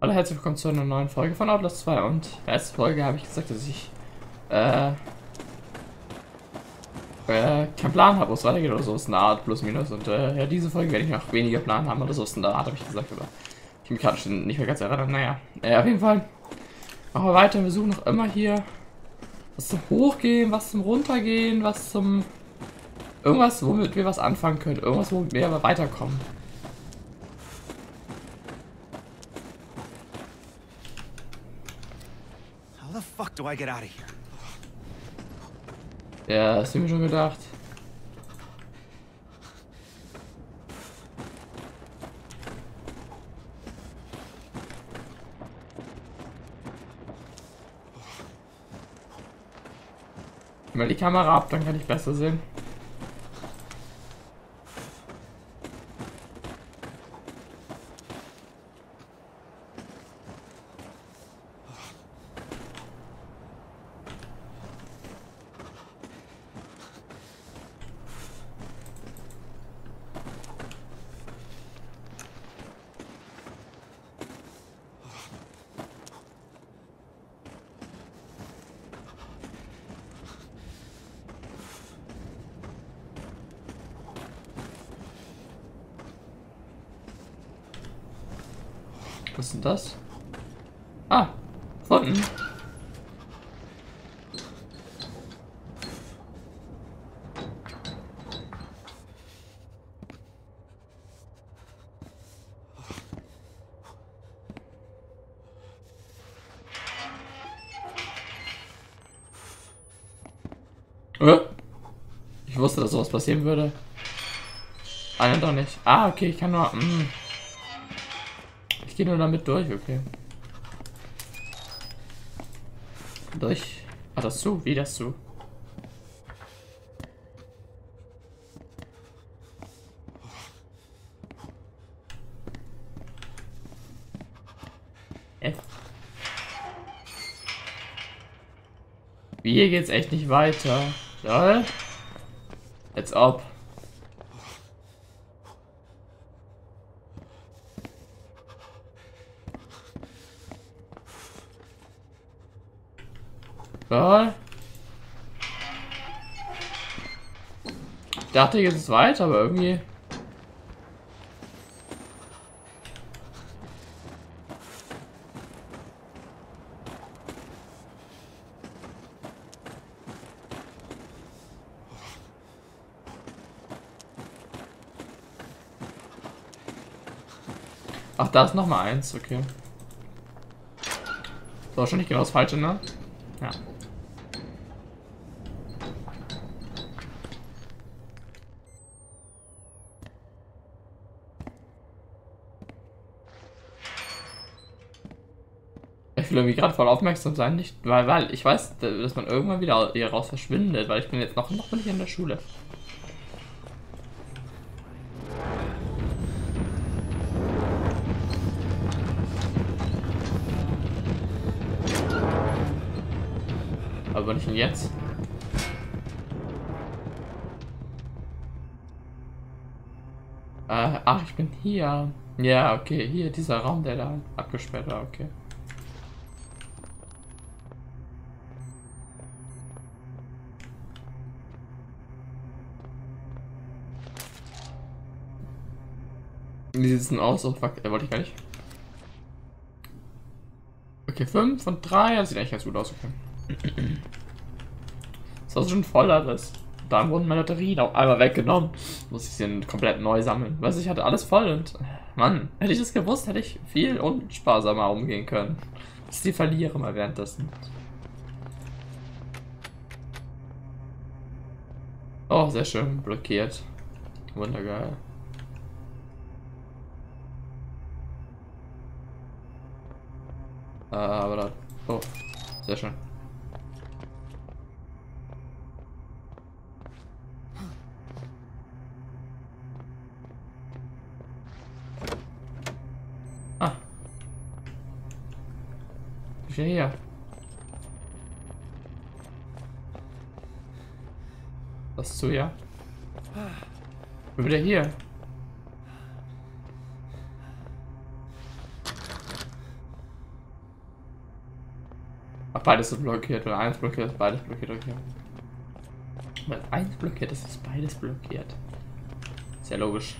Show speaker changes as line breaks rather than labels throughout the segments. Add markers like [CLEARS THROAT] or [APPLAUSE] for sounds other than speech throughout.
Hallo, herzlich willkommen zu einer neuen Folge von Outlast 2 und in der ersten Folge habe ich gesagt, dass ich äh, äh, keinen Plan habe, wo es weitergeht oder so, ist eine Art plus minus. Und äh, ja, diese Folge werde ich noch weniger Plan haben oder so, ist eine Art, habe ich gesagt, aber ich mich gerade schon nicht mehr ganz erinnern, naja, äh, auf jeden Fall machen wir weiter, wir suchen noch immer hier was zum Hochgehen, was zum Runtergehen, was zum irgendwas, womit wir was anfangen können, irgendwas, womit wir aber weiterkommen.
How the fuck do I get out of here?
Ja, das hab ich mir schon gedacht. Mal die Kamera ab, dann kann ich besser sehen. Was ist denn das? Ah, Pfoten. Äh? Ich wusste, dass sowas passieren würde. Ah, doch nicht. Ah, okay, ich kann nur... Mh. Gehe nur damit durch, okay. Durch. Ah, das zu? Wie das zu? Wie hier geht's echt nicht weiter. Lol. Als ob. Lol. Ich dachte, jetzt ist weiter, aber irgendwie. Ach, da ist noch mal eins, okay. War wahrscheinlich genau das Falsche, ne? Ja. Ich will irgendwie gerade voll aufmerksam sein, nicht, weil, weil ich weiß, dass man irgendwann wieder hier raus verschwindet, weil ich bin jetzt noch, noch nicht in der Schule. Aber nicht jetzt. Äh, ach, ich bin hier. Ja, okay, hier dieser Raum, der da abgesperrt war, okay. Es denn aus? Oh, fuck, äh, wollte ich gar nicht. Okay, 5 und 3, das sieht eigentlich ganz gut aus, okay. Das ist schon voll alles. Da wurden meine Batterien auch einmal weggenommen. Muss ich sie komplett neu sammeln. Weiß ich hatte alles voll und Mann, hätte ich das gewusst, hätte ich viel unsparsamer umgehen können. Dass die verliere mal währenddessen. Oh, sehr schön blockiert. Wundergeil. Aber da. Oh, sehr schön. Ah. Ich bin hier. Was ist so, ja? Ich bin wieder hier. Ach, beides ist blockiert oder eins blockiert, ist beides blockiert, okay. Weil eins blockiert ist, ist beides blockiert. Sehr logisch.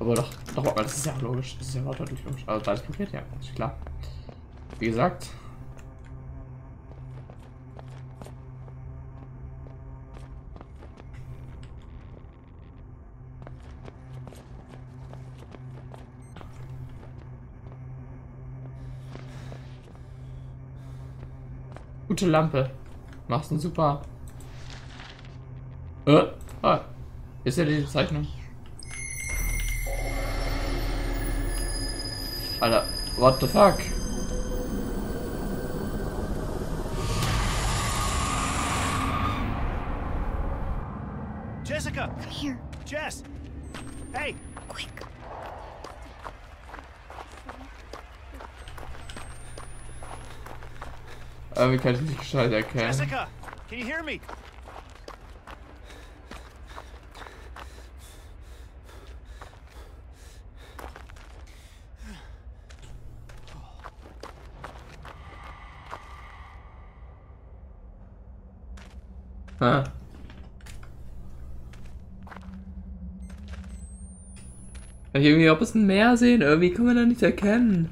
Aber doch, doch, das ist ja logisch. Das ist ja wortwörtlich logisch. Also beides blockiert, ja, ist klar. Wie gesagt. Gute Lampe. Machst einen super. Äh, ah, ist ja die Zeichnung. Alter, what the fuck?
Jessica!
Come here,
Jess! Hey!
Irgendwie kann ich nicht gescheit erkennen.
Jessica! Can you hear me?
Ha. Kann ich irgendwie ob es ein Meer sehen? Irgendwie kann man da nichts erkennen.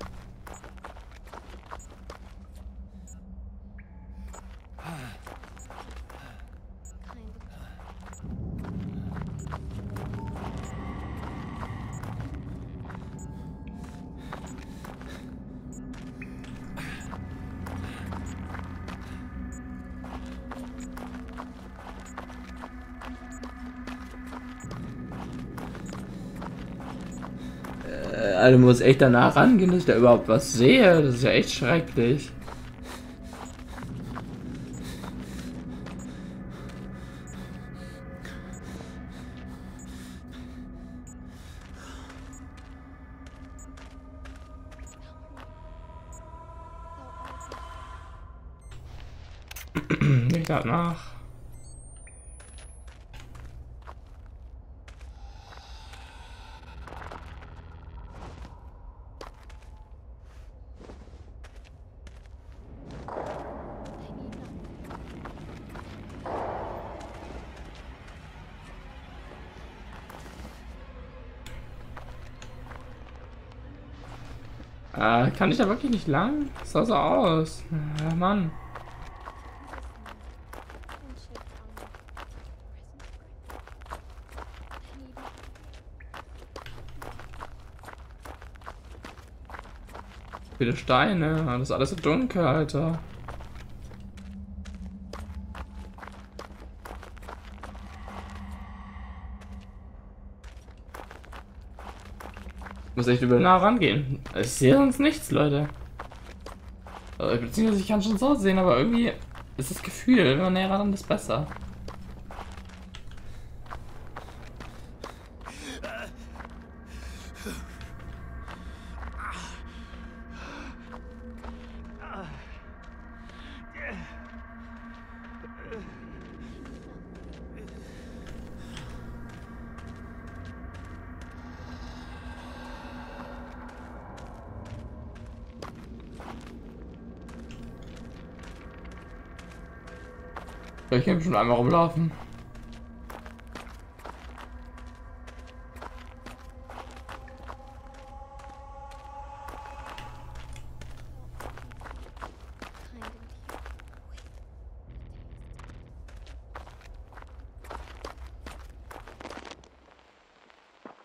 Also muss echt danach rangehen, dass ich da überhaupt was sehe. Das ist ja echt schrecklich. Ich danach. Äh, kann ich da wirklich nicht lang? Sah so aus. Ja, Mann. Viele Steine. Das ist alles so dunkel, Alter. Muss echt übel nah rangehen. Ich sehe sonst nichts, Leute. Äh, Beziehungsweise ich kann schon so sehen, aber irgendwie ist das Gefühl, wenn man näher ran ist, besser. Ich kann schon einmal rumlaufen.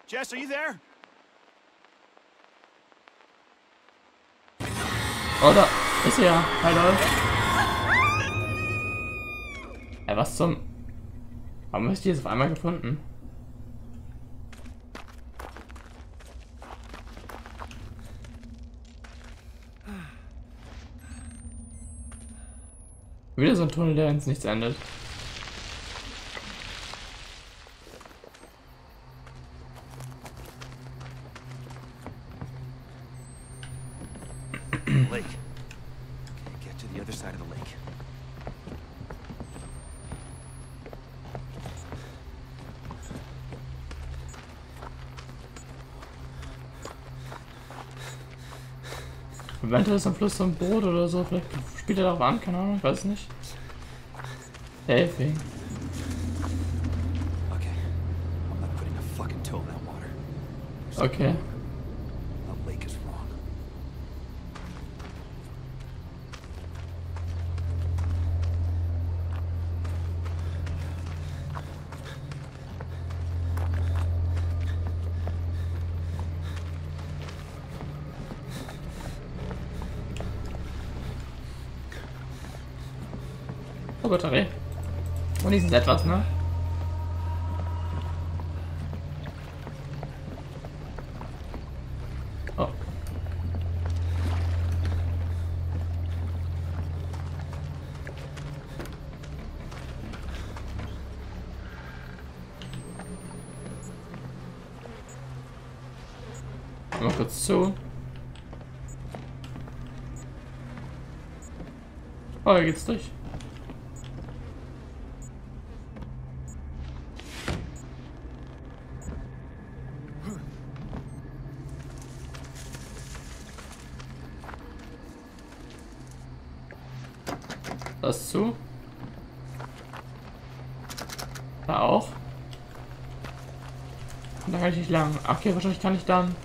Jess, are you there?
Oh, da ist er. Hallo. Ey, was zum... Warum hast du die jetzt auf einmal gefunden? Wieder so ein Tunnel, der ins Nichts endet.
Lake. Get to the other side of the lake.
Eventuell ist am Fluss so ein Boot oder so. Vielleicht spielt er darauf an, keine Ahnung, ich weiß es nicht. Helfing.
Okay. I'm
Oh Gott, Harry. Und dieses etwas, ne? Oh. Mal kurz zu. Oh, hier geht's durch. Das zu. Da auch. Da kann ich nicht lang. Okay, wahrscheinlich kann ich dann.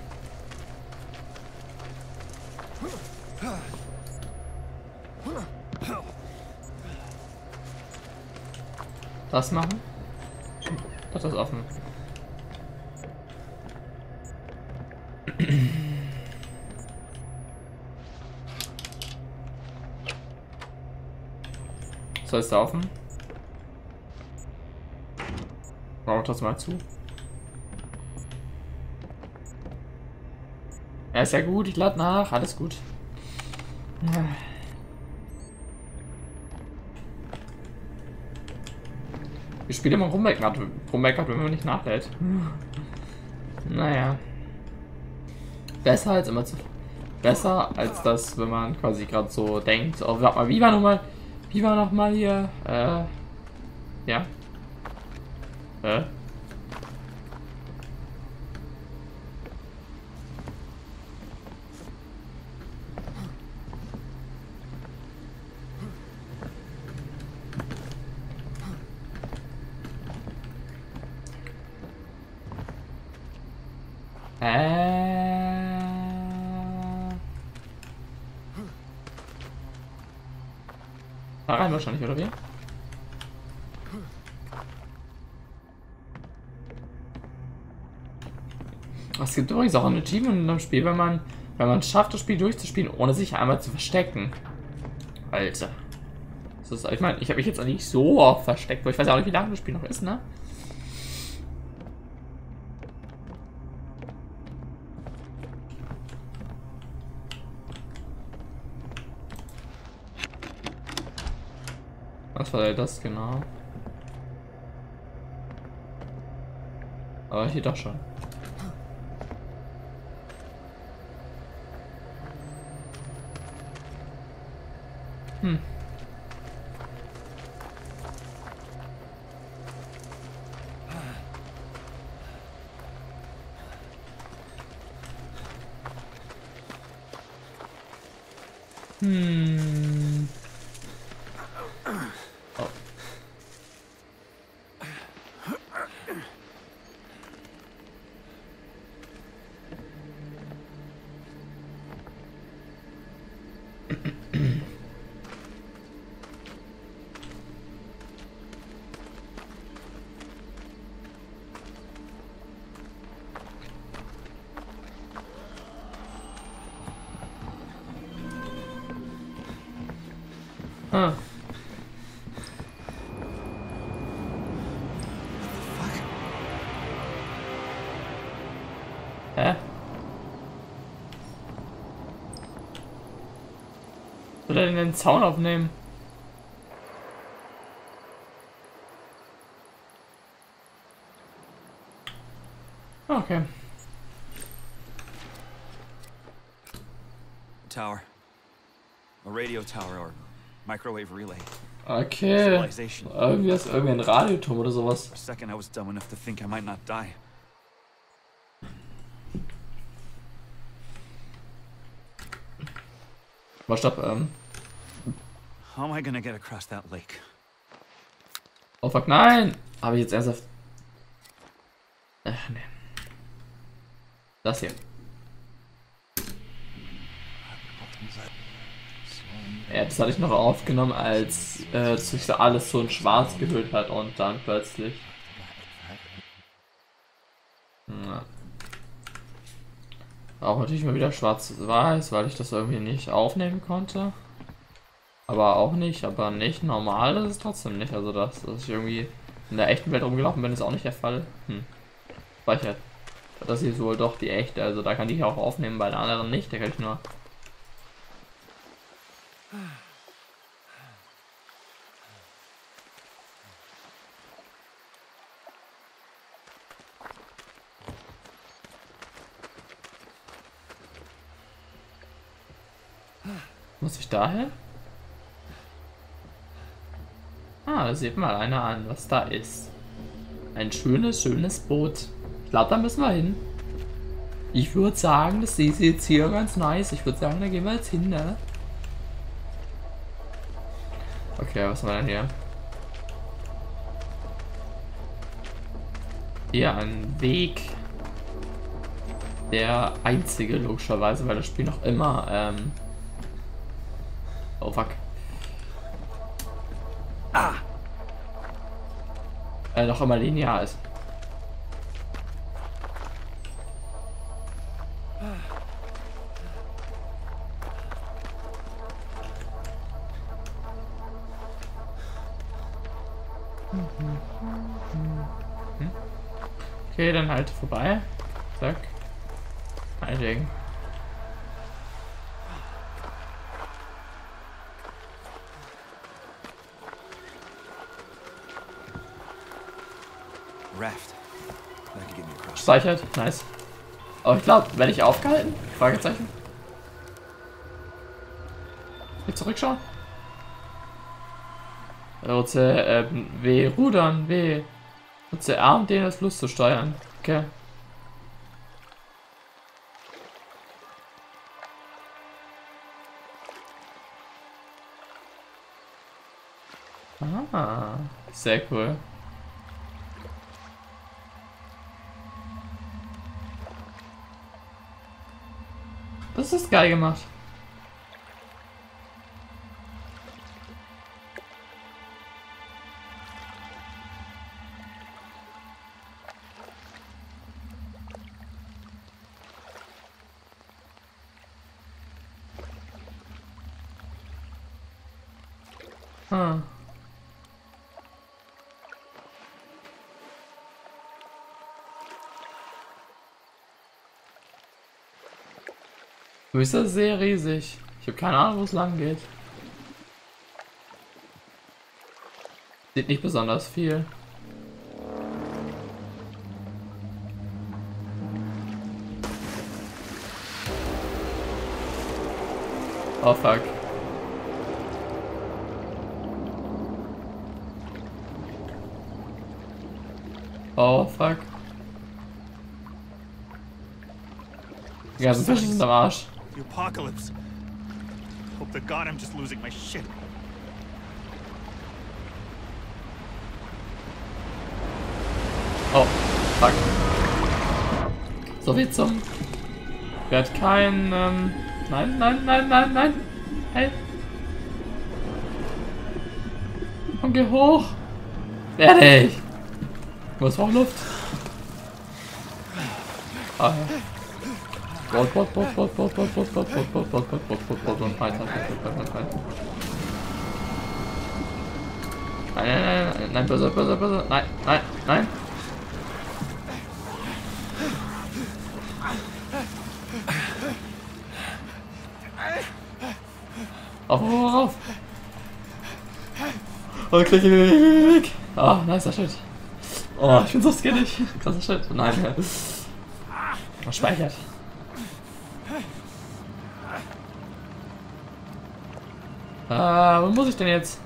Das machen. Das ist offen. [CLEARS THROAT] So ist da offen. Mach das mal zu. Ja, ist ja gut, ich lade nach, alles gut. Ich spiele immer rummeckert, rummeckert, wenn man nicht nachlädt. Naja. Besser als immer zu. Besser als das, wenn man quasi gerade so denkt. Oh, warte mal, wie war nochmal. Wie war nochmal hier? Äh. Ja. Äh. Äh. Da rein wahrscheinlich, oder wie? Es gibt übrigens auch ein Achievement in einem Spiel, wenn man, wenn man schafft, das Spiel durchzuspielen, ohne sich einmal zu verstecken. Alter. Das ist, ich meine, ich habe mich jetzt nicht so oft versteckt, weil ich weiß auch nicht, wie lange das Spiel noch ist, ne? Was war das genau? Aber hier doch schon. Hm. Hm. Ah. Hä? Soll er denn den Zaun aufnehmen? Okay.
Tower. A radio tower or microwave relay.
Okay. Irgendwie ist irgendwie ein Radioturm oder sowas.
For a second, I was dumb enough to think I might not die.
Aber stopp, ähm.
How am I gonna get across that lake?
Oh fuck, nein! Habe ich jetzt ernsthaft. Ach, nee. Das hier. Ja, das hatte ich noch aufgenommen, als äh, sich alles so in schwarz gehüllt hat und dann plötzlich. Ja. Auch natürlich mal wieder schwarz-weiß, weil ich das irgendwie nicht aufnehmen konnte. Aber auch nicht, aber nicht normal ist es trotzdem nicht. Also, dass, dass ich irgendwie in der echten Welt rumgelaufen bin, ist auch nicht der Fall. Hm. Speichert. Das hier ist wohl doch die echte, also da kann ich auch aufnehmen, bei der anderen nicht, da kann ich nur. Muss ich daher? Ah, da sieht mal einer an, was da ist. Ein schönes, schönes Boot. Ich glaube, da müssen wir hin. Ich würde sagen, das ist jetzt hier ganz nice. Ich würde sagen, da gehen wir jetzt hin, ne? Okay, was wir denn hier? Hier ein Weg. Der einzige, logischerweise, weil das Spiel noch immer, ähm Oh fuck. Ah! Äh, noch immer linear ist. Okay, dann halt vorbei. Zack. Einlegen.
Raft.
Speichert. Nice. Aber ich glaube, werde ich aufgehalten? Fragezeichen. Hier zurückschauen. Nutze ähm, W rudern, W. Nutze R und D das Fluss zu steuern. Okay. Ah, sehr cool. Das ist geil gemacht. Hm. Du bist sehr riesig. Ich habe keine Ahnung, wo es lang geht. Sieht nicht besonders viel. Oh fuck. Oh fuck. Die ganzen Fische sind am Arsch.
The apocalypse. Hope to God I'm just losing my shit.
Oh, fuck. So viel zum. Wird kein. Ähm, nein, nein, nein, nein, nein. Hey. Und geh hoch. Fertig. Muss auch Luft. Ah, ja. Bot, bot, bot, bot, bot, bot, bot, bot, bot, bot, bot, bot, bot, bot, bot und weiter, weiter, weiter, weiter. Nein, nein, nein, nein, böse, böse, böse, nein, nein, nein. Auf, auf, auf. Oh, klick, klick, klick. Oh, nicer Shit. Oh, ich bin so skittig. Krasser Shit. Nein. Oh, speichert. Ah, wo muss ich denn jetzt?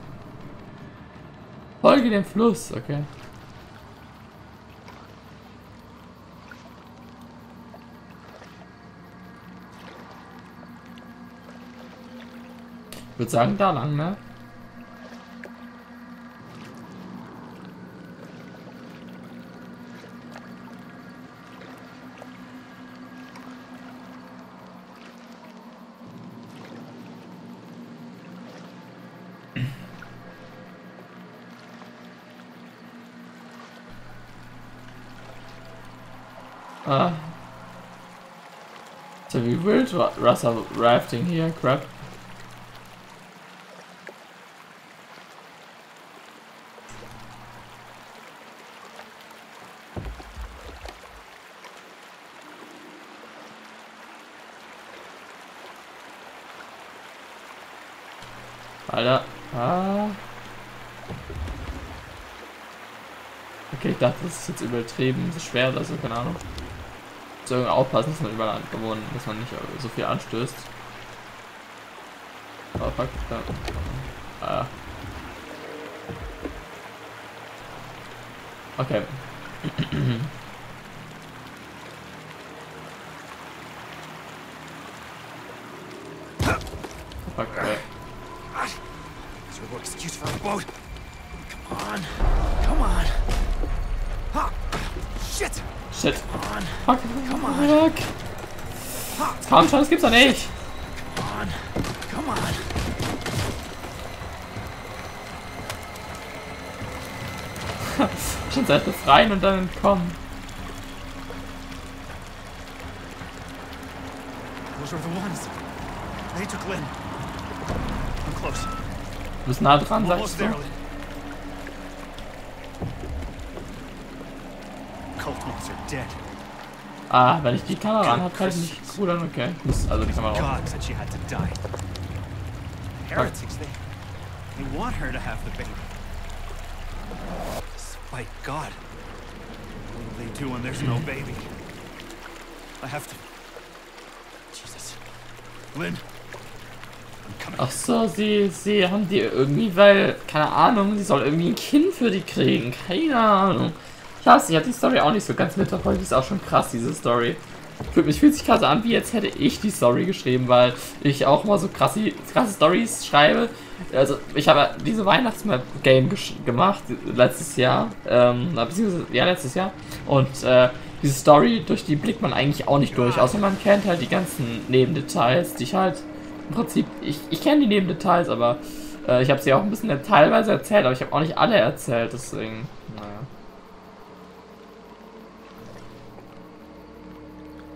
Folge dem Fluss, okay. würde sagen, da lang, ne? Ah. So wild Ra- Wasser Rafting hier, crap. Alter. Ah. Okay, ich dachte, das ist jetzt übertrieben, so schwer oder so, keine Ahnung. Irgendwie aufpassen, dass man überall gewohnt, dass man nicht so viel anstößt. Oh fuck, da. Ah. Okay. [CLEARS THROAT] Komm schon, das gibt's doch nicht. Schon [LAUGHS] seit befreien und dann entkommen.
Those are the ones. They took Lynn. I'm close.
Du bist nah dran, sagst du? Ah, wenn ich die Kamera anhab, kann ich nicht cool an, okay. Muss also
to die. Heretics, they, they want her to have the baby. Despite God. What will they do when there's no baby? I have to. Jesus. Lynn.
Ach so, sie, sie haben die irgendwie, weil, keine Ahnung, sie soll irgendwie ein Kind für die kriegen. Keine Ahnung. Ich weiß nicht, ich hab die Story auch nicht so ganz mitverfolgt. Die ist auch schon krass, diese Story. Fühlt mich fühlt sich gerade an, wie jetzt hätte ich die Story geschrieben, weil ich auch mal so krasse, krasse Stories schreibe. Also, ich habe diese Weihnachtsmap-Game gemacht, letztes Jahr. Ähm, beziehungsweise, ja, letztes Jahr. Und, äh, diese Story, durch die blickt man eigentlich auch nicht durch, außer man kennt halt die ganzen Nebendetails, die ich halt im Prinzip, ich, ich kenne die Nebendetails, aber äh, ich habe sie auch ein bisschen teilweise erzählt, aber ich habe auch nicht alle erzählt, deswegen,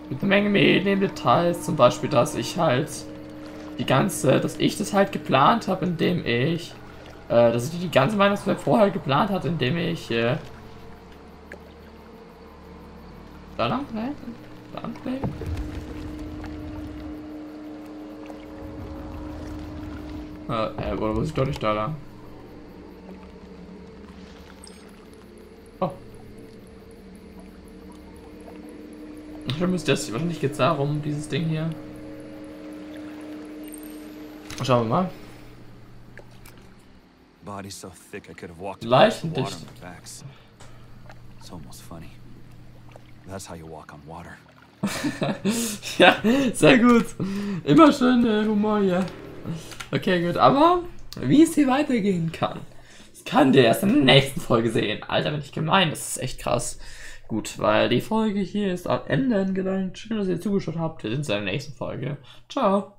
Mit einer Menge mehr Nebendetails, zum Beispiel, dass ich halt die ganze, dass ich das halt geplant habe, indem ich, äh, dass ich die ganze Weihnachtsmap vorher geplant hatte, indem ich, äh, da lang, ne? Da lang, ne? Äh, oder muss ich doch nicht da lang? Stimmt, ist das wahrscheinlich geht's darum, dieses Ding hier. Schauen wir mal.
Body's so thick I could have walked
Leichen
across the water
dicht.
on their backs. It's almost funny. That's how you walk on water. [LAUGHS]
ja, sehr gut. Immer schön äh, Humor hier. Okay, gut, aber wie es hier weitergehen kann, das kann der erst in der nächsten Folge sehen. Alter, bin ich gemein, das ist echt krass. Gut, weil die Folge hier ist am Ende angelangt. Schön, dass ihr zugeschaut habt. Wir sehen uns in der nächsten Folge. Ciao.